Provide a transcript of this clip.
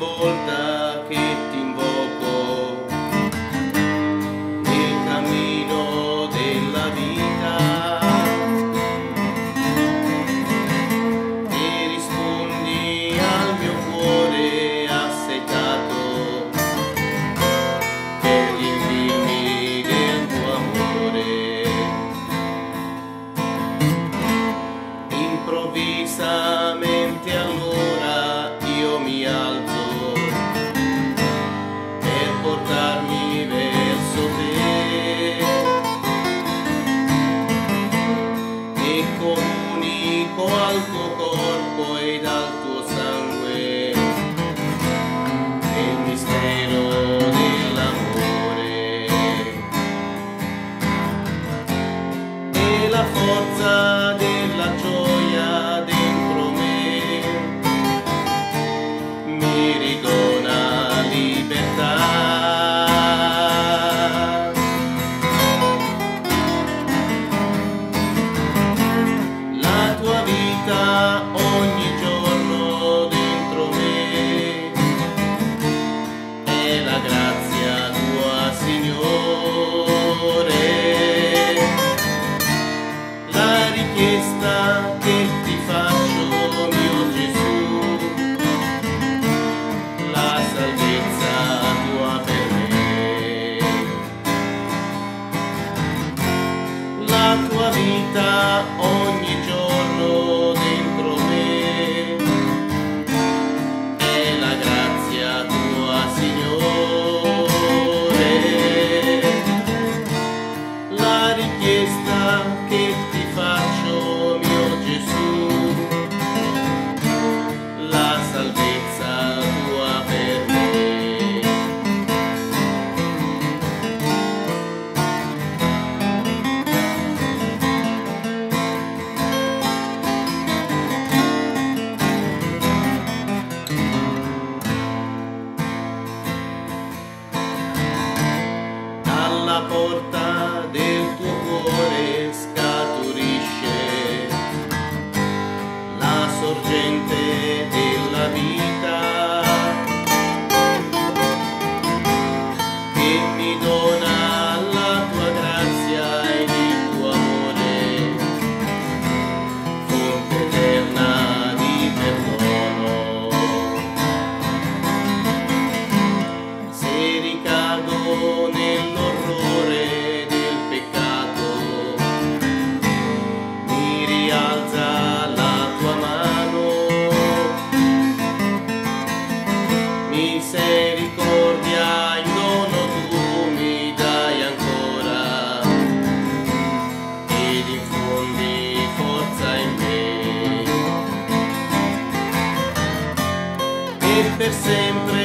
voltar. go, go. ti faccio mio Gesù, la salvezza tua per me, la tua vita ogni giorno. importa. per sempre.